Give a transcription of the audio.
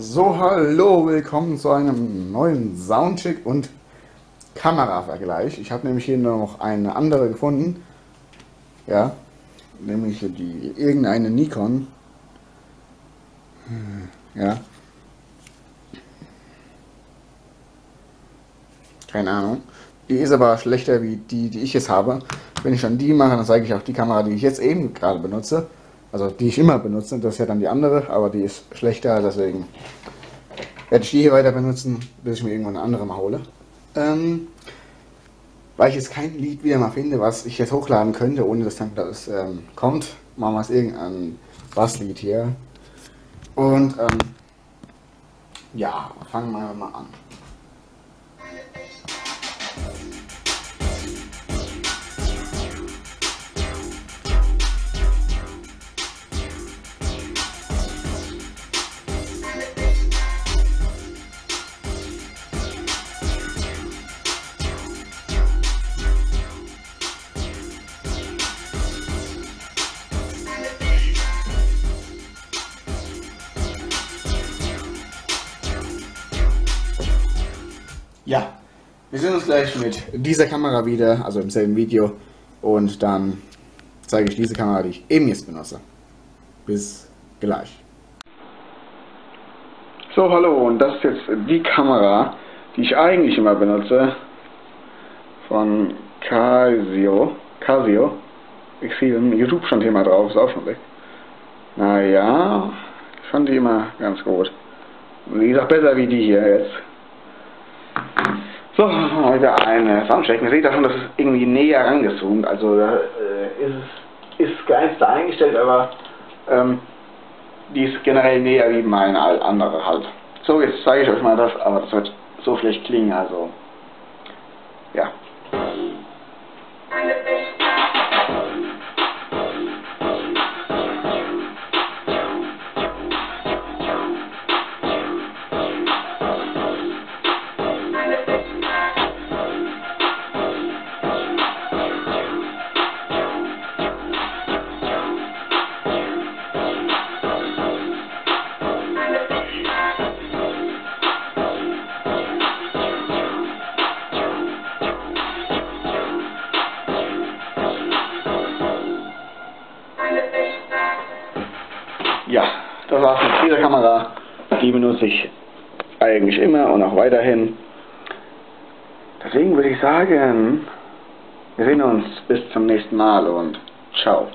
So, hallo, willkommen zu einem neuen Soundcheck und Kameravergleich. Ich habe nämlich hier noch eine andere gefunden. Ja, nämlich die irgendeine Nikon. Ja. Keine Ahnung. Die ist aber schlechter wie die, die ich jetzt habe. Wenn ich dann die mache, dann zeige ich auch die Kamera, die ich jetzt eben gerade benutze. Also die ich immer benutze, das ist ja dann die andere, aber die ist schlechter, deswegen werde ich die hier weiter benutzen, bis ich mir irgendwann eine andere mal hole. Ähm, weil ich jetzt kein Lied wieder mal finde, was ich jetzt hochladen könnte, ohne dass dann das ähm, kommt, machen wir es irgendein Basslied hier. Und ähm, ja, fangen wir mal an. Ja, wir sehen uns gleich mit dieser Kamera wieder, also im selben Video. Und dann zeige ich diese Kamera, die ich eben jetzt benutze. Bis gleich. So, hallo, und das ist jetzt die Kamera, die ich eigentlich immer benutze. Von Casio. Casio. X7. YouTube stand hier mal drauf, ist auch schon weg. Naja, ich fand die immer ganz gut. Die ist auch besser wie die hier jetzt. So, wieder ein Soundcheck. Man sieht davon, dass es irgendwie näher rangezoomt. Also da äh, ist es ist geilster eingestellt, aber ähm, die ist generell näher wie meine andere halt. So, jetzt zeige ich euch mal das, aber das wird so schlecht klingen, also ja. Ja, das war's mit dieser Kamera. Die benutze ich eigentlich immer und auch weiterhin. Deswegen würde ich sagen, wir sehen uns bis zum nächsten Mal und ciao.